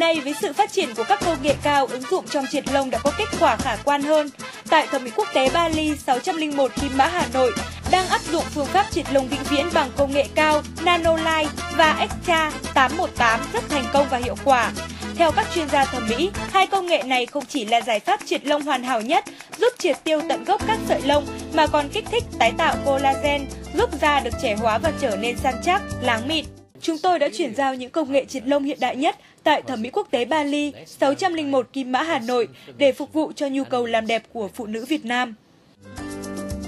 Nay với sự phát triển của các công nghệ cao ứng dụng trong triệt lông đã có kết quả khả quan hơn. Tại thẩm mỹ quốc tế Bali 601 Kim Mã Hà Nội đang áp dụng phương pháp triệt lông vĩnh viễn bằng công nghệ cao Nanolight và Extra 818 rất thành công và hiệu quả. Theo các chuyên gia thẩm mỹ, hai công nghệ này không chỉ là giải pháp triệt lông hoàn hảo nhất, giúp triệt tiêu tận gốc các sợi lông mà còn kích thích tái tạo collagen, giúp da được trẻ hóa và trở nên săn chắc, láng mịn. Chúng tôi đã chuyển giao những công nghệ triệt lông hiện đại nhất tại thẩm mỹ quốc tế Bali 601 Kim Mã Hà Nội để phục vụ cho nhu cầu làm đẹp của phụ nữ Việt Nam.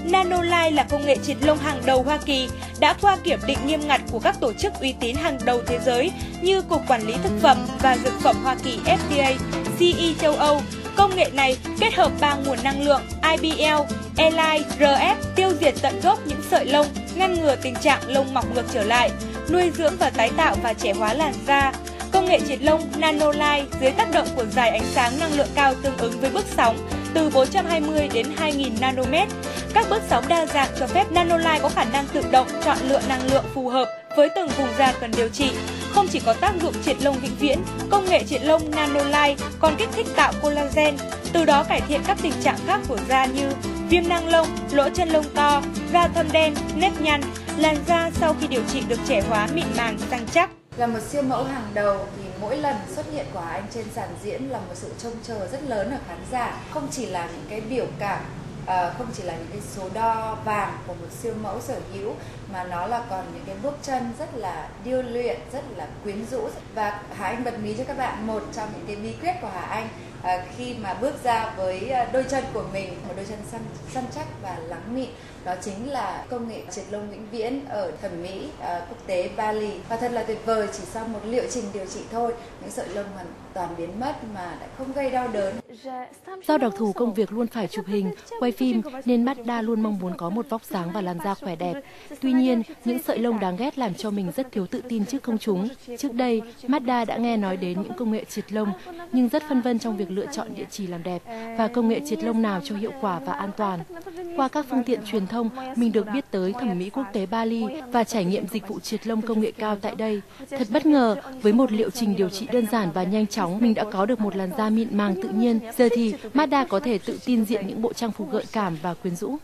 Nanolite là công nghệ triệt lông hàng đầu Hoa Kỳ, đã qua kiểm định nghiêm ngặt của các tổ chức uy tín hàng đầu thế giới như Cục Quản lý Thực phẩm và Dược phẩm Hoa Kỳ FDA, CE châu Âu. Công nghệ này kết hợp ba nguồn năng lượng IBL, ELI, RF tiêu diệt tận gốc những sợi lông, ngăn ngừa tình trạng lông mọc ngược trở lại, nuôi dưỡng và tái tạo và trẻ hóa làn da. Công nghệ triệt lông Nanolight dưới tác động của dài ánh sáng năng lượng cao tương ứng với bước sóng từ 420 đến 2000 nanomet. Các bước sóng đa dạng cho phép Nanolight có khả năng tự động chọn lựa năng lượng phù hợp với từng vùng da cần điều trị. Không chỉ có tác dụng triệt lông vĩnh viễn, công nghệ triệt lông Nanolight còn kích thích tạo collagen, từ đó cải thiện các tình trạng khác của da như viêm nang lông, lỗ chân lông to, da thâm đen, nếp nhăn, làn da sau khi điều trị được trẻ hóa mịn màng săn chắc. Là một siêu mẫu hàng đầu thì mỗi lần xuất hiện của anh trên sàn diễn là một sự trông chờ rất lớn ở khán giả. Không chỉ là những cái biểu cảm À, không chỉ là những cái số đo vàng của một siêu mẫu sở hữu mà nó là còn những cái bước chân rất là điêu luyện rất là quyến rũ. Và Hà Anh bật mí cho các bạn một trong những cái bí quyết của Hà Anh à, khi mà bước ra với à, đôi chân của mình một đôi chân săn săn chắc và lắng mịn. Đó chính là công nghệ triệt lông vĩnh viễn ở thẩm mỹ à, quốc tế Bali. Và thật là tuyệt vời chỉ sau một liệu trình điều trị thôi những sợi lông hoàn toàn biến mất mà đã không gây đau đớn. Do đặc thù công việc luôn phải chụp hình quay phim nên Mazda luôn mong muốn có một vóc dáng và làn da khỏe đẹp. Tuy nhiên nhiên, những sợi lông đáng ghét làm cho mình rất thiếu tự tin trước công chúng trước đây Mazda đã nghe nói đến những công nghệ triệt lông nhưng rất phân vân trong việc lựa chọn địa chỉ làm đẹp và công nghệ triệt lông nào cho hiệu quả và an toàn qua các phương tiện truyền thông, mình được biết tới thẩm mỹ quốc tế Bali và trải nghiệm dịch vụ triệt lông công nghệ cao tại đây. Thật bất ngờ, với một liệu trình điều trị đơn giản và nhanh chóng, mình đã có được một làn da mịn màng tự nhiên. Giờ thì Mazda có thể tự tin diện những bộ trang phục gợi cảm và quyến rũ.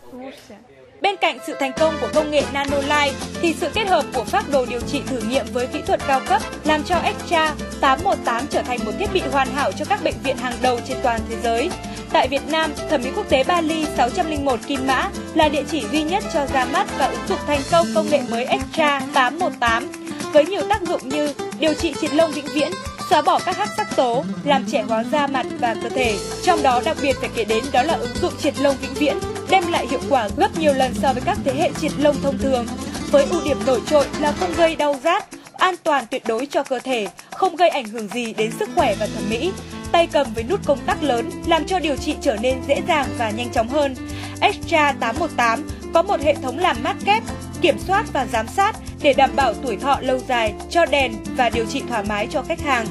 Bên cạnh sự thành công của công nghệ Nanolight thì sự kết hợp của phác đồ điều trị thử nghiệm với kỹ thuật cao cấp làm cho Extra 818 trở thành một thiết bị hoàn hảo cho các bệnh viện hàng đầu trên toàn thế giới. Tại Việt Nam, Thẩm mỹ quốc tế Bali 601 Kim Mã là địa chỉ duy nhất cho ra mắt và ứng dụng thành công công nghệ mới Extra 818 với nhiều tác dụng như điều trị triệt lông vĩnh viễn, xóa bỏ các hắc sắc tố, làm trẻ hóa da mặt và cơ thể. Trong đó đặc biệt phải kể đến đó là ứng dụng triệt lông vĩnh viễn, đem lại hiệu quả gấp nhiều lần so với các thế hệ triệt lông thông thường. Với ưu điểm nổi trội là không gây đau rát, an toàn tuyệt đối cho cơ thể, không gây ảnh hưởng gì đến sức khỏe và thẩm mỹ tay cầm với nút công tắc lớn làm cho điều trị trở nên dễ dàng và nhanh chóng hơn. Extra 818 có một hệ thống làm mát kép, kiểm soát và giám sát để đảm bảo tuổi thọ lâu dài cho đèn và điều trị thoải mái cho khách hàng.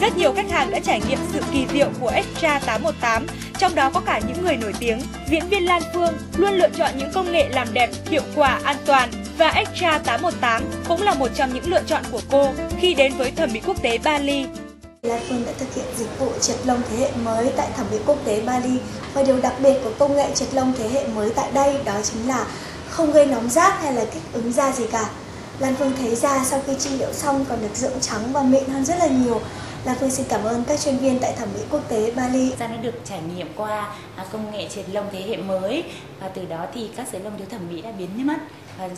Rất nhiều khách hàng đã trải nghiệm sự kỳ diệu của Extra 818, trong đó có cả những người nổi tiếng. Diễn viên Lan Phương luôn lựa chọn những công nghệ làm đẹp, hiệu quả, an toàn và Extra 818 cũng là một trong những lựa chọn của cô khi đến với thẩm mỹ quốc tế Bali. Lan Phương đã thực hiện dịch vụ triệt lông thế hệ mới tại thẩm mỹ quốc tế Bali và điều đặc biệt của công nghệ triệt lông thế hệ mới tại đây đó chính là không gây nóng rát hay là kích ứng da gì cả. Lan Phương thấy da sau khi trị liệu xong còn được dưỡng trắng và mịn hơn rất là nhiều. Là Phương xin cảm ơn các chuyên viên tại thẩm mỹ quốc tế Bali. Ra đã được trải nghiệm qua à, công nghệ triệt lông thế hệ mới và từ đó thì các sợi lông thiếu thẩm mỹ đã biến mất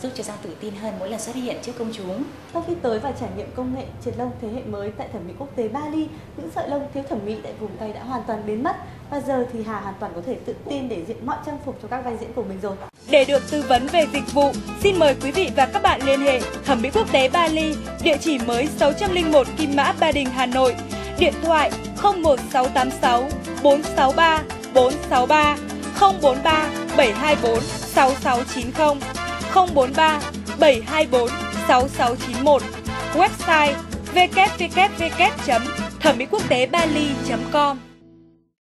giúp cho da tự tin hơn mỗi lần xuất hiện trước công chúng. Sau khi tới và trải nghiệm công nghệ triệt lông thế hệ mới tại thẩm mỹ quốc tế Bali, những sợi lông thiếu thẩm mỹ tại vùng tay đã hoàn toàn biến mất và giờ thì Hà hoàn toàn có thể tự tin để diện mọi trang phục cho các vai diễn của mình rồi. Để được tư vấn về dịch vụ, xin mời quý vị và các bạn liên hệ thẩm mỹ quốc tế Bali, địa chỉ mới 601 Kim Mã Ba Đình, Hà Nội, điện thoại 01686 463 463 043 724 6690 043 724 6691 Website www.thẩm mỹ quốc tế bali.com